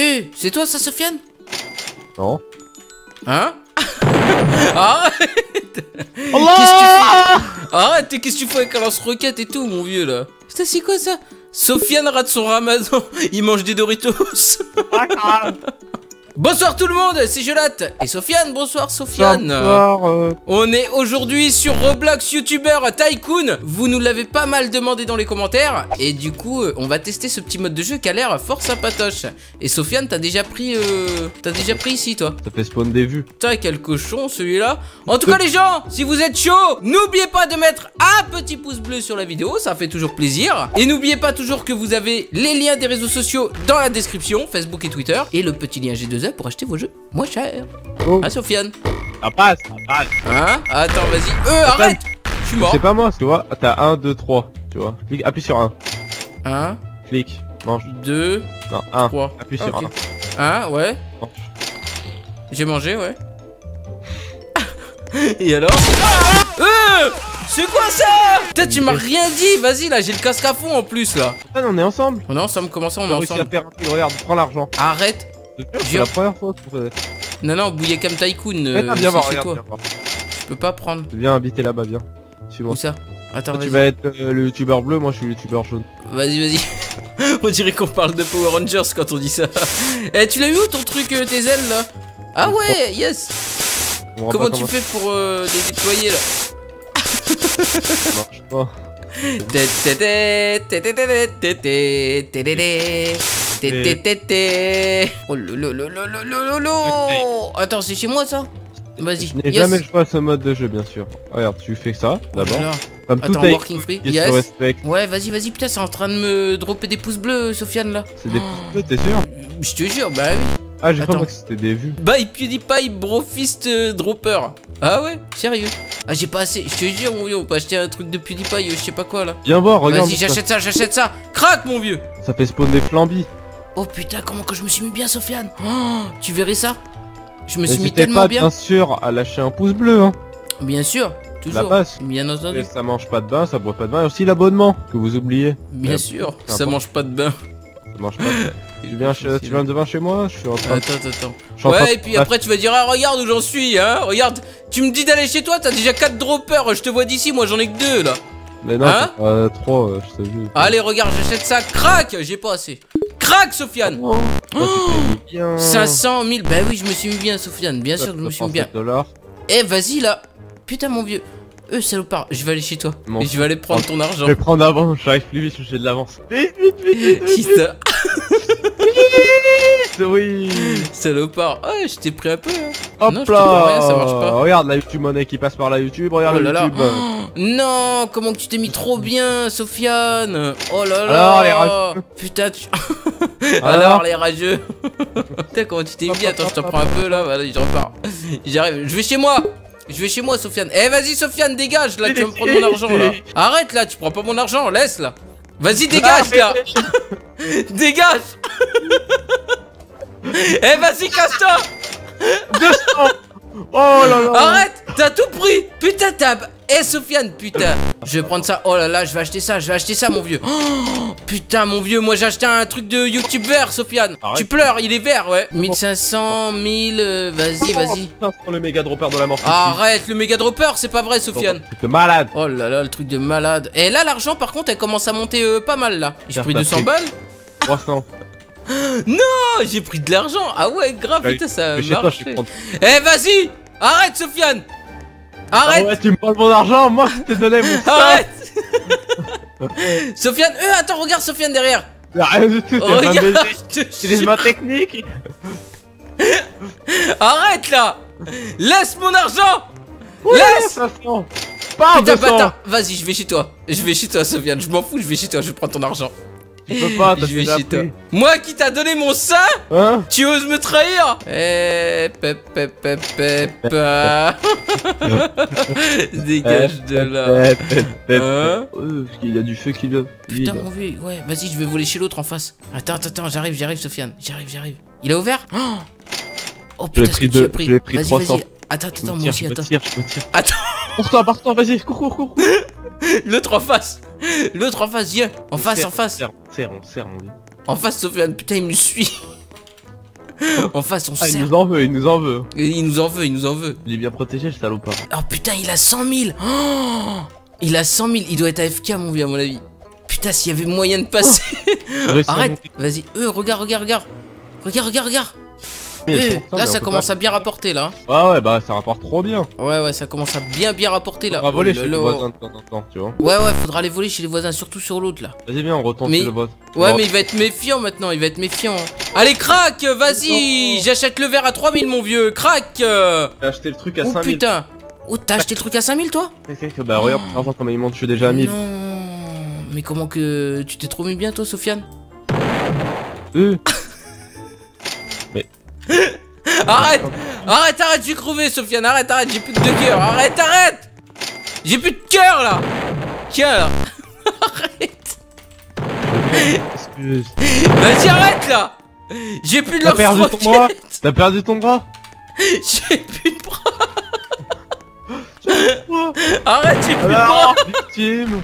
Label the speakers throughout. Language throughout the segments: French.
Speaker 1: Eh, c'est toi ça, Sofiane?
Speaker 2: Non.
Speaker 1: Hein? Arrête!
Speaker 2: Allah
Speaker 1: Arrête, qu'est-ce que tu fais avec un lance-roquette et tout, mon vieux, là? Putain, c'est quoi ça? Sofiane rate son ramadan, il mange des Doritos Bonsoir tout le monde, c'est Gelate Et Sofiane, bonsoir Sofiane.
Speaker 2: Bonsoir, euh,
Speaker 1: On est aujourd'hui sur Roblox YouTuber Tycoon. Vous nous l'avez pas mal demandé dans les commentaires Et du coup, euh, on va tester ce petit mode de jeu qui a l'air fort sympatoche. Et Sofiane, t'as déjà pris... Euh... T'as déjà pris ici, toi
Speaker 2: ça fait spawn des vues.
Speaker 1: Putain, quel cochon celui-là. En tout cas les gens, si vous êtes chaud, n'oubliez pas de mettre un petit pouce bleu sur la vidéo, ça fait toujours plaisir. Et n'oubliez pas toujours que vous avez les liens des réseaux sociaux dans la description, Facebook et Twitter, et le petit lien G2E pour acheter vos jeux moins cher.
Speaker 2: Oh.
Speaker 1: Hein Sofiane
Speaker 2: Ça passe, ça passe.
Speaker 1: Hein Attends, vas-y. Euh, arrête Je suis mort.
Speaker 2: C'est pas moi, tu vois. T'as 1, 2, 3, tu vois. Clique, appuie sur 1.
Speaker 1: Un,
Speaker 2: Clique. Mange.
Speaker 1: deux,
Speaker 2: Non, 1.
Speaker 1: trois.
Speaker 2: Appuie sur
Speaker 1: Ok.
Speaker 2: 1.
Speaker 1: Un, ouais.
Speaker 2: Mange.
Speaker 1: J'ai mangé, ouais. Et alors Euh C'est quoi ça Putain, tu m'as rien dit Vas-y, là, j'ai le casque à fond en plus, là.
Speaker 2: Ah, on est ensemble.
Speaker 1: On est ensemble, comment ça, on est ensemble
Speaker 2: faire un truc, regarde, prends l'argent.
Speaker 1: Arrête
Speaker 2: C'est la première fois.
Speaker 1: Non, non, Bouyakam Tycoon, euh,
Speaker 2: Viens
Speaker 1: c'est
Speaker 2: voir, regarde, viens voir.
Speaker 1: Je peux pas prendre.
Speaker 2: Viens habiter là-bas, viens. Suis-moi.
Speaker 1: Où ça Attends,
Speaker 2: Toi, tu vas être euh, le youtubeur bleu, moi je suis le youtubeur jaune.
Speaker 1: Vas-y, vas-y. on dirait qu'on parle de Power Rangers quand on dit ça. Eh, tu l'as eu où ton truc, euh, tes ailes, là Ah ouais, yes
Speaker 2: On
Speaker 1: Comment tu fais pour euh, les déployer, là
Speaker 2: ça marche pas.
Speaker 1: Oh lololololololo Attends, c'est chez moi ça? Vas-y.
Speaker 2: N'ai
Speaker 1: yes.
Speaker 2: jamais joué à ce mode de jeu, bien sûr. Regarde, tu fais ça oh
Speaker 1: d'abord.
Speaker 2: Comme
Speaker 1: Attends, working free. Yes. Ouais, vas-y, vas-y, putain, c'est en train de me dropper des pouces bleus, Sofiane là.
Speaker 2: C'est des pouces bleus, t'es sûr?
Speaker 1: Je te jure, bah oui.
Speaker 2: Ah, j'ai pas cru que c'était des vues.
Speaker 1: Bye PewDiePie, brofist euh, dropper. Ah ouais, sérieux? Ah, j'ai pas assez. Je te jure, mon vieux, on peut acheter un truc de PewDiePie, euh, je sais pas quoi là.
Speaker 2: Viens voir, regarde.
Speaker 1: Vas-y, j'achète ça, j'achète ça. Crac, mon vieux.
Speaker 2: Ça fait spawn des flambis.
Speaker 1: Oh putain, comment que je me suis mis bien, Sofiane Oh, Tu verrais ça? Je me suis mis tellement
Speaker 2: pas,
Speaker 1: bien.
Speaker 2: bien sûr, à lâcher un pouce bleu. Hein.
Speaker 1: Bien sûr,
Speaker 2: La
Speaker 1: toujours.
Speaker 2: passe.
Speaker 1: Bien entendu.
Speaker 2: Et ça mange pas de bain, ça boit pas de bain. Et aussi l'abonnement, que vous oubliez.
Speaker 1: Bien
Speaker 2: Euh,
Speaker 1: sûr, ça mange pas de bain.
Speaker 2: Ça mange pas. tu, viens chez- tu viens devant chez moi Je suis en train de.
Speaker 1: Attends, attends, attends.
Speaker 2: je suis en train
Speaker 1: Ouais,
Speaker 2: de-
Speaker 1: et puis après tu vas dire, ah regarde où j'en suis, hein. Regarde, tu me dis d'aller chez toi, t'as déjà 4 droppers, je te vois d'ici, moi j'en ai que 2 là.
Speaker 2: Mais non,
Speaker 1: Hein
Speaker 2: pas trop, euh, je t'ai vu.
Speaker 1: Allez, regarde, j'achète ça, crac J'ai pas assez. Crac, Sofiane
Speaker 2: Oh, toi, tu t'es mis bien.
Speaker 1: 500 000, bah oui, je me suis mis bien, Sofiane, bien sûr que je me suis mis bien.
Speaker 2: 67 dollars.
Speaker 1: Eh, vas-y là Putain, mon vieux. Euh, salopard, je vais aller chez toi. Et je vais aller prendre ton
Speaker 2: Je
Speaker 1: argent.
Speaker 2: vais prendre avant, j'arrive plus vite, j'ai de l'avance. Vite, vite, vite, vite, vite, oui.
Speaker 1: salopard. Ah, je t'ai pris un peu. hein.
Speaker 2: Hop
Speaker 1: Non,
Speaker 2: là
Speaker 1: rien, ça marche pas.
Speaker 2: Regarde la YouTube monnaie qui passe par la YouTube, regarde
Speaker 1: Oh là là.
Speaker 2: YouTube.
Speaker 1: Oh, non, comment que tu t'es mis trop bien, Sofiane Oh là là
Speaker 2: Alors, les rageux.
Speaker 1: Putain, tu...
Speaker 2: Alors
Speaker 1: Alors, les rageux Putain, comment tu t'es mis Attends, je te prends un peu là, voilà, je repars. J'arrive, je vais chez moi je vais chez moi, Sofiane. Eh, vas-y, Sofiane, dégage là, tu vas me prendre mon argent là. Arrête là, tu prends pas mon argent, laisse là. Vas-y, dégage là Dégage Eh, vas-y, casse-toi
Speaker 2: 200 Oh là là
Speaker 1: Arrête T'as tout pris Putain, t'as... Eh, Sofiane, putain Je vais prendre ça. Oh là là, je vais acheter ça, je vais acheter ça, mon vieux. Oh, putain, mon vieux, moi j'ai acheté un truc de YouTube vert, Sofiane.
Speaker 2: Arrête.
Speaker 1: Tu pleures, il est vert, ouais. 1500, 1000, euh, vas-y, vas-y.
Speaker 2: C'est pour le méga dropper de la mort.
Speaker 1: Arrête, le méga dropper, c'est pas vrai, Sofiane.
Speaker 2: Truc de malade
Speaker 1: Oh là là, le truc de malade. Et là, l'argent, par contre, elle commence à monter euh, pas mal, là. J'ai pris
Speaker 2: t'as
Speaker 1: 200
Speaker 2: pris.
Speaker 1: balles.
Speaker 2: 300.
Speaker 1: Oh, j'ai pris de l'argent. Ah ouais, grave,
Speaker 2: Ouais,
Speaker 1: putain, ça marche. Eh, vas-y Arrête, Sofiane
Speaker 2: Ah
Speaker 1: Arrête
Speaker 2: ouais, tu me parles mon argent, moi je t'ai donné mon
Speaker 1: Arrête Sofiane, euh, attends, regarde Sofiane derrière
Speaker 2: Y'a Rien du tout, t'es en train de
Speaker 1: Regarde
Speaker 2: baiser.
Speaker 1: je te
Speaker 2: C'est des
Speaker 1: jure.
Speaker 2: mains techniques
Speaker 1: Arrête là Laisse mon argent
Speaker 2: Ouais,
Speaker 1: Laisse
Speaker 2: 500 Pas
Speaker 1: Putain
Speaker 2: 200
Speaker 1: bâtard Vas-y, je vais chez toi. Je vais chez toi, Sofiane. Je m'en fous, je vais chez toi. Je prends ton argent.
Speaker 2: Tu peux pas, t'as déjà
Speaker 1: chez toi. Moi qui t'a donné mon sein
Speaker 2: Hein
Speaker 1: Tu oses me trahir Eh, pep, pep, pep, pep. Dégage de là. Hein
Speaker 2: parce qu'il y a du feu qui vient.
Speaker 1: Putain, mon vieux, ouais, vas-y, je vais voler chez l'autre en face. Attends, attends, attends, j'arrive, j'arrive, Sofiane. J'arrive, j'arrive. Il a ouvert Oh, oh putain, ce
Speaker 2: pris
Speaker 1: que tu
Speaker 2: deux-
Speaker 1: as pris. Vas-y,
Speaker 2: 300.
Speaker 1: vas-y. Attends, attends, moi aussi, attends. Attends,
Speaker 2: Pour-toi, par-toi, vas-y, cours, cours, cours.
Speaker 1: l'autre en face. L'autre en face, viens. En face, en face.
Speaker 2: Serre, on serre, on serre.
Speaker 1: En face, Sofiane, putain, il me suit. En face, on
Speaker 2: Ah, il
Speaker 1: sert.
Speaker 2: nous en veut, il nous en veut.
Speaker 1: Il nous en veut, il nous en veut.
Speaker 2: Il est bien protégé, le salopard.
Speaker 1: Oh putain, il a 100 000 Oh Il a 100 000, il doit être AFK mon vieux à mon avis. Putain, s'il y avait moyen de passer.
Speaker 2: À
Speaker 1: Arrête, vas-y. Euh, regarde, regarde, regarde. Regarde, regarde, regarde. Là, ça commence à bien rapporter là.
Speaker 2: Ah ouais, bah ça rapporte trop bien.
Speaker 1: Ouais, ouais, ça commence à bien, bien rapporter là.
Speaker 2: On va voler chez le
Speaker 1: là.
Speaker 2: voisin de temps en temps, tu vois.
Speaker 1: Ouais, ouais, faudra les voler chez les voisins, surtout sur l'autre là.
Speaker 2: Vas-y, viens, on retourne chez le boss.
Speaker 1: Ouais, mais il va être méfiant maintenant, il va être méfiant. Allez, crack, vas-y J'achète le verre à 3000, mon vieux, crack euh.
Speaker 2: J'ai acheté le truc à
Speaker 1: Oh
Speaker 2: 5000.
Speaker 1: putain Oh, t'as acheté le truc à 5000 toi?
Speaker 2: Bah regarde, par exemple, comment il monte, je suis déjà à 1000.
Speaker 1: Non Mais comment que... Tu t'es trop mis bien toi, Sofiane?
Speaker 2: Euh,
Speaker 1: Arrête Arrête, arrête, j'ai crevé, Sofiane, arrête, arrête, j'ai plus de cœur, arrête, arrête. J'ai plus de cœur là. Là Arrête. Vas-y, arrête là. J'ai plus de
Speaker 2: T'as perdu ton bras T'as perdu ton bras
Speaker 1: J'ai plus de bras. Arrête, j'ai plus de bras.
Speaker 2: victime.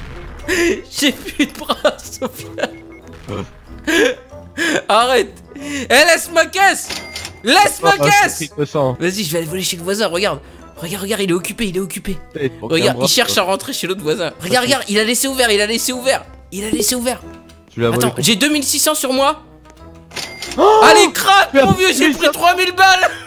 Speaker 1: J'ai plus de bras, Sofiane. Arrête. Eh, laisse ma caisse Laisse ma
Speaker 2: Oh,
Speaker 1: caisse. Vas-y, je vais aller voler chez le voisin, regarde. Regarde, regarde, il est occupé, il est occupé. Regarde, il cherche à rentrer chez l'autre voisin. Regarde, regarde, il a laissé ouvert, il a laissé ouvert Il a laissé ouvert.
Speaker 2: Tu.
Speaker 1: Attends, j'ai 2600 sur moi. Allez, craque, mon vieux, j'ai pris 3000 balles.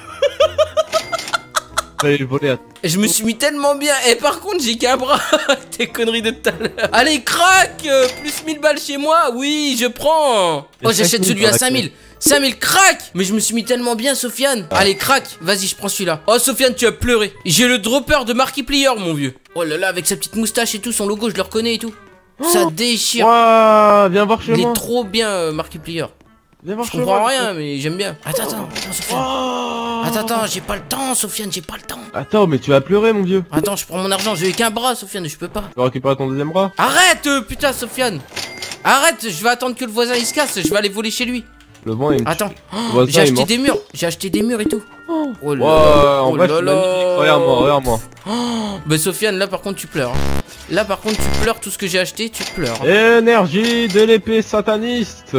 Speaker 1: Je me suis mis tellement bien. Et par contre, j'ai qu'un bras. Tes conneries de tout à l'heure. Allez, craque euh, Plus 1000 balles chez moi. Oui, je prends. Oh, j'achète
Speaker 2: 5000
Speaker 1: celui à
Speaker 2: par
Speaker 1: 5000 5000, craque Mais je me suis mis tellement bien, Sofiane. Allez, craque Vas-y, je prends celui-là. Oh, Sofiane, tu as pleuré. J'ai le dropper de Markiplier, mon vieux. Oh là là, avec sa petite moustache et tout, son logo, je le reconnais et tout. Ça déchire.
Speaker 2: Ouah, viens voir chez
Speaker 1: Il
Speaker 2: moi.
Speaker 1: est trop bien, euh, Markiplier
Speaker 2: Viens voir
Speaker 1: Je
Speaker 2: chez
Speaker 1: comprends
Speaker 2: moi.
Speaker 1: rien, mais j'aime bien. Attends, attends, attends, Sofiane.
Speaker 2: Oh.
Speaker 1: Attends, attends, j'ai pas le temps, Sofiane, j'ai pas le temps.
Speaker 2: Attends, mais tu vas pleurer, mon vieux.
Speaker 1: Attends, je prends mon argent, j'ai qu'un bras, Sofiane, je peux pas.
Speaker 2: Tu vas récupérer ton deuxième bras.
Speaker 1: Arrête, euh, putain, Sofiane. Arrête, je vais attendre que le voisin il se casse, je vais aller voler chez lui.
Speaker 2: Le vent, me...
Speaker 1: Attends, j'ai acheté des murs, j'ai acheté des murs et tout. Oh là oh là.
Speaker 2: Regarde-moi, regarde-moi.
Speaker 1: Bah Sofiane, là par contre tu pleures. hein. Là par contre tu pleures tout ce que j'ai acheté, tu pleures.
Speaker 2: Énergie de l'épée sataniste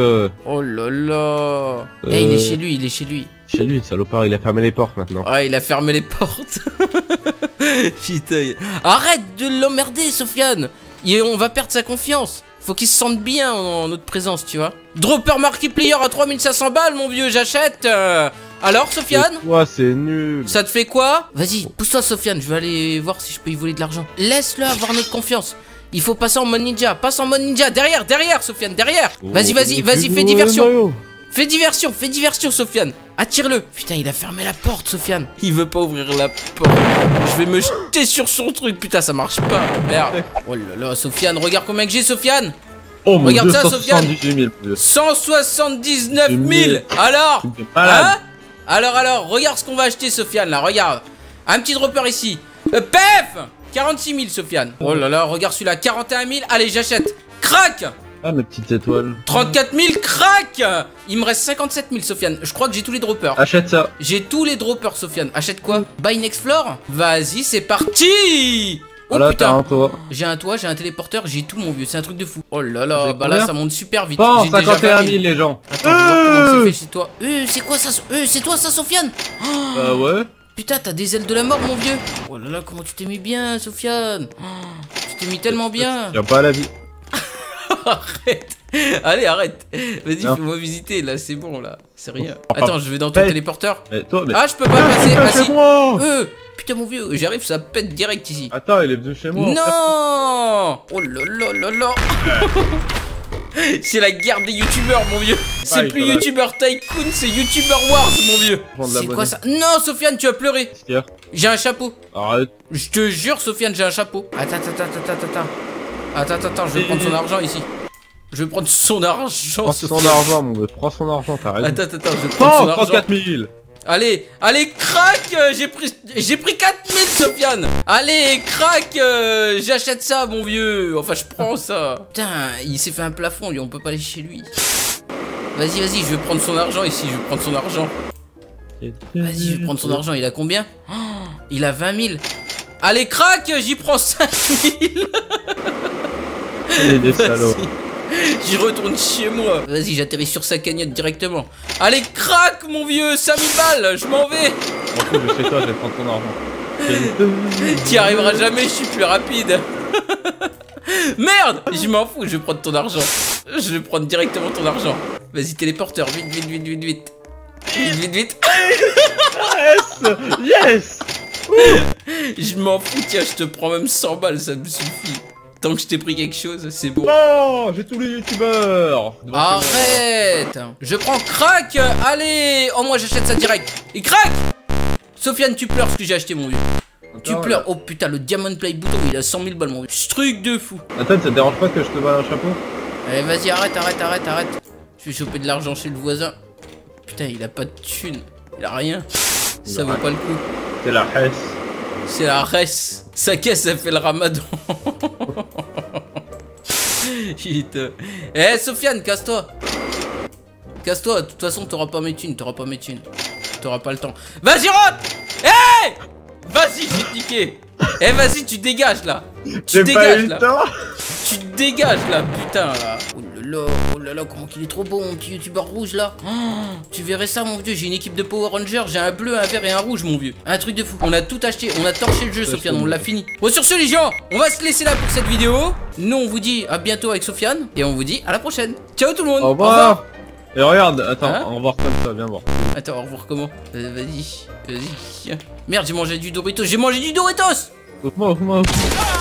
Speaker 1: Oh là là. Eh, il est
Speaker 2: Euh.
Speaker 1: chez lui, il est chez lui.
Speaker 2: Chez lui, le salopard, il a fermé les portes maintenant.
Speaker 1: Ouais, il a fermé les portes. Putain. Arrête de l'emmerder, Sofiane. Et on va perdre sa confiance. Faut qu'il se sente bien en notre présence, tu vois. Dropper Markiplier à 3500 balles, mon vieux, j'achète. Euh, Alors, Sofiane
Speaker 2: toi, c'est nul.
Speaker 1: Ça te fait quoi? Vas-y, pousse-toi, Sofiane, je vais aller voir si je peux y voler de l'argent. Laisse-le avoir notre confiance. Il faut passer en mode ninja, passe en mode ninja, derrière, derrière, Sofiane, derrière Vas-y, vas-y, vas-y, fais diversion Fais diversion, fais diversion, Sofiane Attire-le Putain, il a fermé la porte, Sofiane Il veut pas ouvrir la porte. Je vais me jeter sur son truc, putain, ça marche pas, merde Oh là là, Sofiane, regarde combien que j'ai, Sofiane
Speaker 2: Oh mon
Speaker 1: Regarde
Speaker 2: dieu,
Speaker 1: ça, Sofiane.
Speaker 2: 178 000 plus.
Speaker 1: 179 000 Alors. Hein Alors, alors, regarde ce qu'on va acheter, Sofiane, là, regarde. Un petit dropper ici. Euh, pef 46 000, Sofiane. Oh là là, regarde celui-là, 41 000. Allez, j'achète. Crac
Speaker 2: Ah, mes petites étoiles.
Speaker 1: 34 000, crac Il me reste 57 000, Sofiane. Je crois que j'ai tous les droppers.
Speaker 2: Achète ça.
Speaker 1: J'ai tous les droppers, Sofiane. Achète quoi? Buy next floor? Vas-y, c'est parti Oh
Speaker 2: Voilà, t'as
Speaker 1: putain
Speaker 2: un toit.
Speaker 1: J'ai un toit, j'ai un téléporteur, j'ai tout mon vieux, c'est un truc de fou. Oh là là, bah là ça monte super vite.
Speaker 2: Bon,
Speaker 1: J'ai déjà
Speaker 2: 51
Speaker 1: 20
Speaker 2: 000 les gens.
Speaker 1: Attends, je vois comment c'est fait chez toi. Euh, c'est quoi ça Euh, c'est toi ça, Sofiane? Oh,
Speaker 2: Bah ouais.
Speaker 1: Putain, t'as des ailes de la mort, mon vieux. Oh là là, comment tu t'es mis bien, Sofiane? Oh, Tu t'es mis tellement bien.
Speaker 2: Tiens pas à la vie.
Speaker 1: Arrête. Allez, arrête. Vas-y, fais-moi visiter, là, c'est bon, là. C'est rien. Attends, je vais dans ton téléporteur.
Speaker 2: Mais toi, mais.
Speaker 1: Ah, je peux pas passer. Ah,
Speaker 2: moi
Speaker 1: Euh, putain, mon vieux, j'arrive, ça pète direct ici.
Speaker 2: Attends, il est venu chez moi.
Speaker 1: Non Oh là là là là C'est la guerre des youtubeurs mon vieux C'est
Speaker 2: il
Speaker 1: plus youtubeur tycoon, c'est youtubeur wars mon vieux C'est quoi ça? Non Sofiane tu as pleuré J'ai un chapeau
Speaker 2: Arrête.
Speaker 1: Je te jure Sofiane j'ai un chapeau Attends attends attends attends attends Attends attends attends je vais prendre son argent ici. Je vais prendre son argent.
Speaker 2: Prends son argent, mon gars. Prends son argent, t'as raison.
Speaker 1: Attends attends attends je vais prendre son
Speaker 2: Oh,
Speaker 1: argent.
Speaker 2: 34 000
Speaker 1: Allez, allez, crac euh, J'ai pris, j'ai pris 4000, Sofiane. Allez, crac euh, J'achète ça, mon vieux. Enfin, je prends ça. Putain, il s'est fait un plafond, lui, on peut pas aller chez lui. Vas-y, vas-y, je vais prendre son argent ici, je vais prendre son argent. Vas-y, je vais prendre son argent, il a combien? Oh, Il a 20 000 Allez, crac J'y prends 5 000
Speaker 2: Il est des salauds.
Speaker 1: J'y retourne chez moi. Vas-y, j'atterris sur sa cagnotte directement. Allez, craque, mon vieux 5000 balles, je m'en vais.
Speaker 2: Je sais toi, je vais prendre ton argent.
Speaker 1: T'y arriveras jamais, je suis plus rapide. Merde Je m'en fous, je vais prendre ton argent. Je vais prendre directement ton argent. Vas-y, téléporteur, vite, vite, vite, vite, vite. Vite, vite, vite.
Speaker 2: Yes Yes
Speaker 1: Je m'en fous, tiens, je te prends même 100 balles, ça me suffit. Tant que je t'ai pris quelque chose, c'est bon.
Speaker 2: Non J'ai tous les youtubeurs
Speaker 1: Arrête Je prends crack Allez Oh, moi j'achète ça direct. Et crack Sofiane, tu pleures ce que j'ai acheté, mon vieux. Tu pleures. Oh putain, le Diamond Play bouton, il a 100 000 balles, mon vieux. Ce truc de fou.
Speaker 2: Attends, ça te dérange pas que je te vole un chapeau?
Speaker 1: Allez, vas-y, arrête, arrête, arrête, arrête. Je vais choper de l'argent chez le voisin. Putain, il a pas de thunes. Il a rien. Ça vaut pas le coup.
Speaker 2: C'est la Hesse.
Speaker 1: C'est la res. Sa caisse, ça fait le ramadan? Putain. Eh, Sofiane, casse-toi. Casse-toi. De toute façon, t'auras pas mes thunes. T'auras pas mes thunes. T'auras pas le temps. Vas-y, rentre Eh Vas-y, j'ai piqué. Eh, vas-y, tu dégages là. Tu
Speaker 2: J'ai pas eu
Speaker 1: dégages
Speaker 2: le
Speaker 1: là.
Speaker 2: temps
Speaker 1: Tu dégages là, putain là. Oh là là, oh là là, comment qu'il est trop beau, mon petit youtubeur rouge là. Oh, tu verrais ça, mon vieux. J'ai une équipe de Power Rangers. J'ai un bleu, un vert et un rouge, mon vieux. Un truc de fou. On a tout acheté. On a torché le jeu, Sofiane. On l'a fini. Bon, sur ce, les gens, on va se laisser là pour cette vidéo. Nous, on vous dit à bientôt avec Sofiane. Et on vous dit à la prochaine. Ciao tout le monde.
Speaker 2: Au revoir Et regarde, attends,
Speaker 1: Hein
Speaker 2: au revoir comme ça, viens voir.
Speaker 1: Attends, au revoir comment Euh, Vas-y. Vas-y. Merde, j'ai mangé du Doritos. J'ai mangé du Doritos
Speaker 2: Ouvre-moi, ouvre-moi, ouvre-moi.